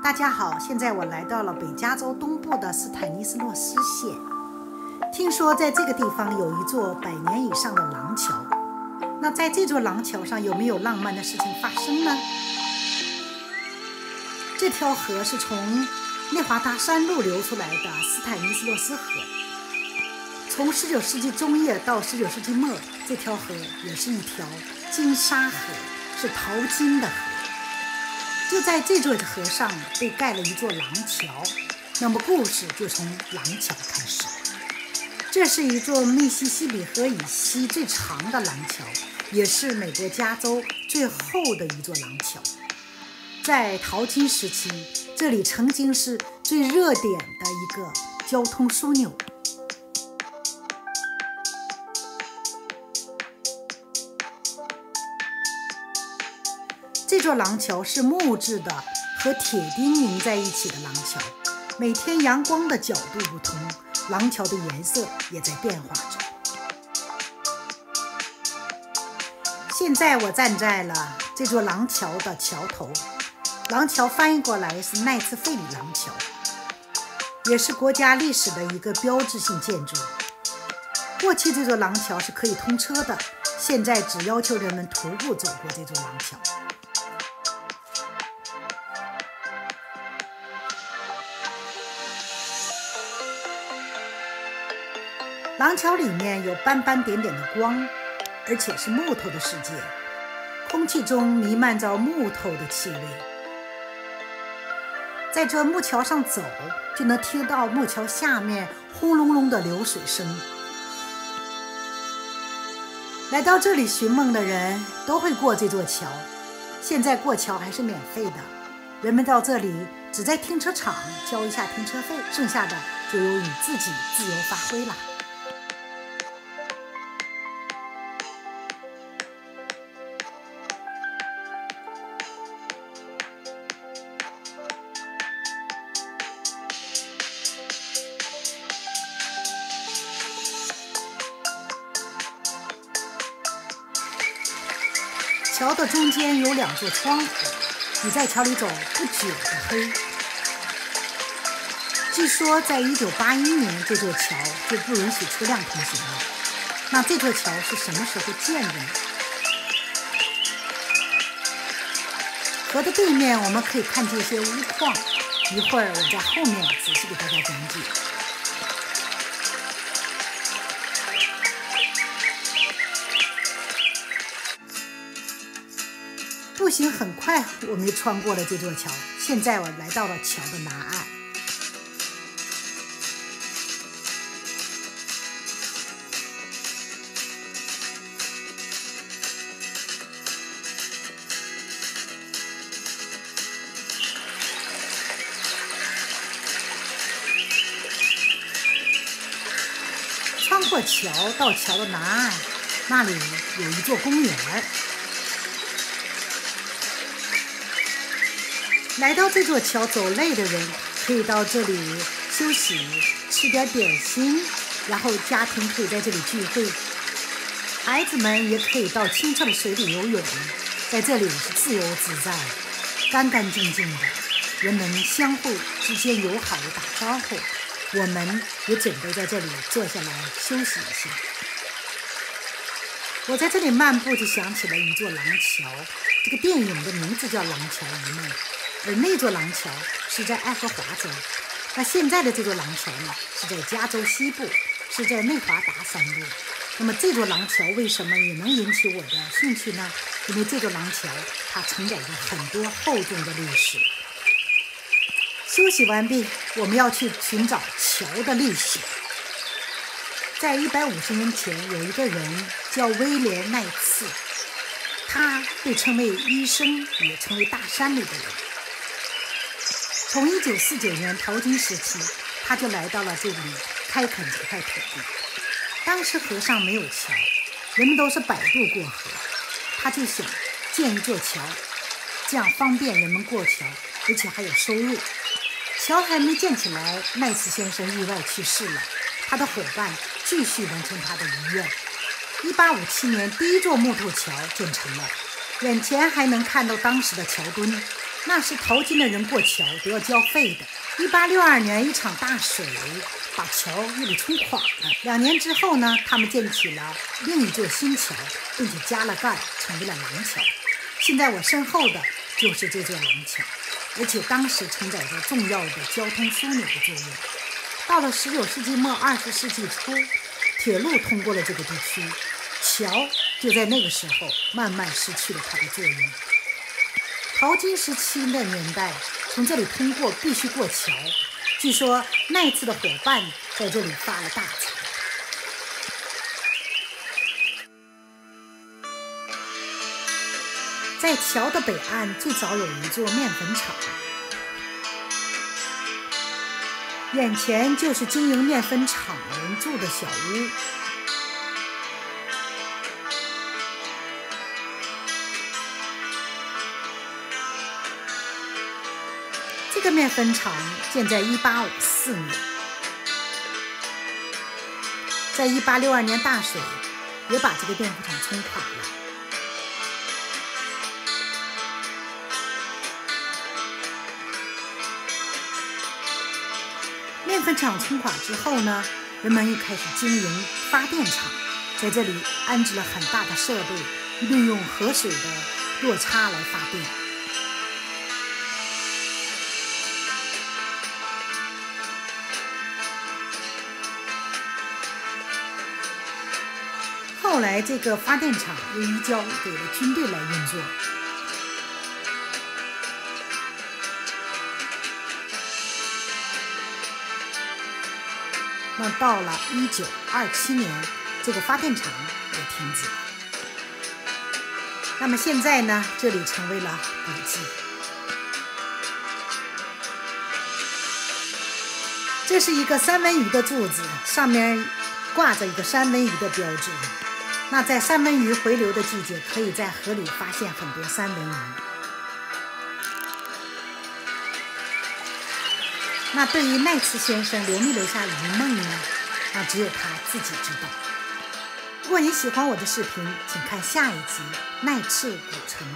大家好，现在我来到了北加州东部的斯坦尼斯洛斯县。听说在这个地方有一座百年以上的廊桥。那在这座廊桥上有没有浪漫的事情发生呢？这条河是从内华达山路流出来的斯坦尼斯洛斯河。从19世纪中叶到19世纪末，这条河也是一条金沙河，是淘金的河。就在这座河上被盖了一座廊桥，那么故事就从廊桥开始。这是一座密西西比河以西最长的廊桥，也是美国加州最厚的一座廊桥。在淘金时期，这里曾经是最热点的一个交通枢纽。这座廊桥是木质的，和铁钉拧在一起的廊桥。每天阳光的角度不同，廊桥的颜色也在变化着。现在我站在了这座廊桥的桥头。廊桥翻译过来是奈茨费里廊桥，也是国家历史的一个标志性建筑。过去这座廊桥是可以通车的，现在只要求人们徒步走过这座廊桥。廊桥里面有斑斑点点的光，而且是木头的世界，空气中弥漫着木头的气味。在这木桥上走，就能听到木桥下面轰隆隆的流水声。来到这里寻梦的人都会过这座桥，现在过桥还是免费的。人们到这里只在停车场交一下停车费，剩下的就由你自己自由发挥了。桥的中间有两座窗户，你在桥里走不觉得黑。据说在一九八一年，这座桥就不允许车辆通行了。那这座桥是什么时候建的呢？河的对面我们可以看见一些钨矿，一会儿我在后面仔细给大家讲解。步行很快，我们穿过了这座桥。现在我来到了桥的南岸。穿过桥到桥的南岸，那里有一座公园。来到这座桥走累的人，可以到这里休息，吃点点心，然后家庭可以在这里聚会，孩子们也可以到清澈的水里游泳，在这里是自由自在，干干净净的，人们相互之间友好的打招呼，我们也准备在这里坐下来休息一下。我在这里漫步，就想起了一座廊桥，这个电影的名字叫《廊桥遗梦》。而那座廊桥是在爱荷华州，那现在的这座廊桥呢，是在加州西部，是在内华达山路。那么这座廊桥为什么也能引起我的兴趣呢？因为这座廊桥它承载着很多厚重的历史。休息完毕，我们要去寻找桥的历史。在一百五十年前，有一个人叫威廉奈茨，他被称为医生，也称为大山里的人。从一九四九年淘金时期，他就来到了这里开垦这块土地。当时河上没有桥，人们都是摆渡过河。他就想建一座桥，这样方便人们过桥，而且还有收入。桥还没建起来，奈斯先生意外去世了。他的伙伴继续完成他的遗愿。一八五七年，第一座木头桥建成了，眼前还能看到当时的桥墩。那是淘金的人过桥都要交费的。一八六二年，一场大水把桥又给冲垮了。两年之后呢，他们建起了另一座新桥，并且加了盖，成为了廊桥。现在我身后的就是这座廊桥，而且当时承载着重要的交通枢纽的作用。到了十九世纪末二十世纪初，铁路通过了这个地区，桥就在那个时候慢慢失去了它的作用。淘金时期的年代。从这里通过必须过桥。据说那次的伙伴在这里发了大财。在桥的北岸，最早有一座面粉厂，眼前就是经营面粉厂人住的小屋。个面粉厂建在1854年，在1862年大水也把这个面粉厂冲垮了。面粉厂冲垮之后呢，人们又开始经营发电厂，在这里安置了很大的设备，利用河水的落差来发电。后来，这个发电厂又移交给了军队来运作。那到了一九二七年，这个发电厂也停止。那么现在呢，这里成为了古迹。这是一个三文鱼的柱子，上面挂着一个三文鱼的标志。那在三文鱼回流的季节，可以在河里发现很多三文鱼。那对于奈次先生留没留下遗梦呢？那只有他自己知道。如果你喜欢我的视频，请看下一集《奈次古城》。